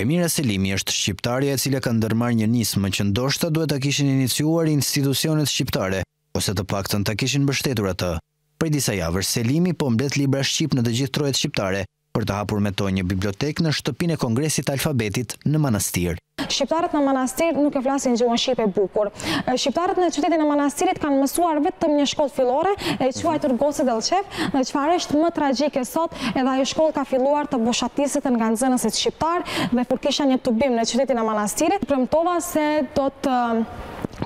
Emira Selimi është shqiptarja e cila ka ndërmarrë një nismë që ndoshta duhet ta kishin iniciuar institucionet shqiptare, ose të paktën ta kishin mbështetur atë. Prej disa javësh Selimi po mbledh libra shqip në të gjithë trojet shqiptare, për të hapur me to një bibliotekë në Shtëpinë e Kongresit të Alfabetit në Manastir. Shqiptarët në Manastir nuk e flasin gjuhën shqipe bukur. Shqiptarët në qytetin e Manastirit kanë mësuar vetëm një shkollë fillore, e quajtur Goce Dellçev, dhe çfarë është më tragjike sot, edhe ajo shkollë ka filluar të boshatiset nga nxënësit shqiptarë dhe kur kisha një tubim në qytetin e Manastirit, premtova se do të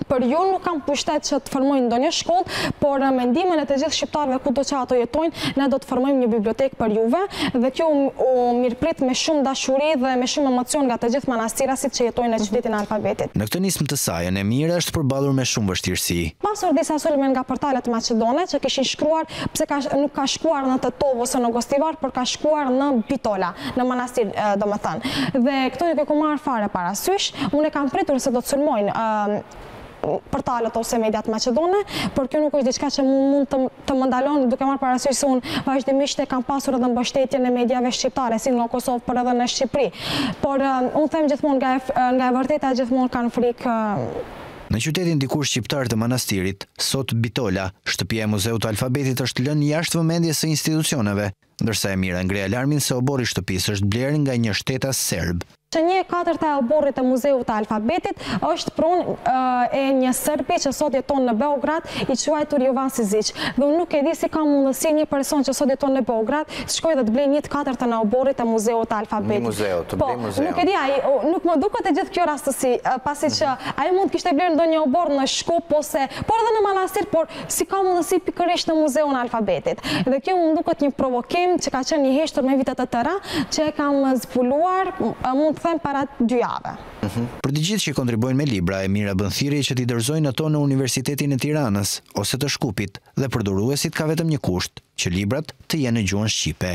Për ju nuk kam pushtet që të formoj ndonjë shkollë, por me ndihmën e të gjithë shqiptarëve kudo që ato jetojnë, ne do të formojmë një bibliotekë për juve dhe kjo u mirëprit me shumë dashuri dhe me shumë emocion nga të gjithë manastirasit që jetojnë në qytetin e Alfabetit. Në këtë nismë të sajën, Emira është përballur me shumë vështirësi. Pasur disa sulme nga portalet maqedone që kishin shkruar pse nuk ka shkuar në Tetovë ose në Gostivar, por ka shkuar në Bitola, në Manastir domethënë. Dhe këtë nuk e kam marrë fare parasysh. Unë e kam pritur se do të sulmojnë portalet ose mediat maqedone, por kjo nuk është diçka që mund mund të të më ndalon duke marrë parasysh se unë vazhdimisht e kam pasur edhe mbështetjen e mediave shqiptare si në Kosovë por edhe në Shqipëri. Por unë them gjithmonë nga e nga e vërteta gjithmonë kanë frikë. Në qytetin dikur shqiptar të Manastirit, sot Bitola, shtëpia e Muzeut të Alfabetit është lënë jashtë vëmendjes së institucioneve, Ndërsa Emira ngre alarmin se oborri i shtëpisë është blerë nga një shtetas serb. Që një e katërta e oborrit të Muzeut të Alfabetit është pronë e një serbi që sot jeton në Beograd, i quajtur Jovan Siziq. Dhe unë nuk e di si ka mundësi një person që sot jeton në Beograd të shkojë dhe të blejë një të katërtën e oborrit të Muzeut të Alfabetit. Një muzeu, të blejë muzeu. Po, nuk e di, ai, nuk më duket e gjithë kjo rastësi, pasi që ai mund të kishte blerë ndonjë oborr në Shkup ose, por edhe në Manastir, por Si ka mundësi pikërisht në Muzeun e Alfabetit? Dhe kjo më duket një provokim që ka qenë i heshtur me vite të tëra, që e kam zbuluar, mund të them para dy javë. Për të gjithë që kontribuojnë me libra, Emira bën thirrje që t'i dorëzojnë ato në Universitetin e Tiranës, ose të Shkupit, dhe për dhuruesit ka vetëm një kusht, që librat të jenë në gjuhën shqipe.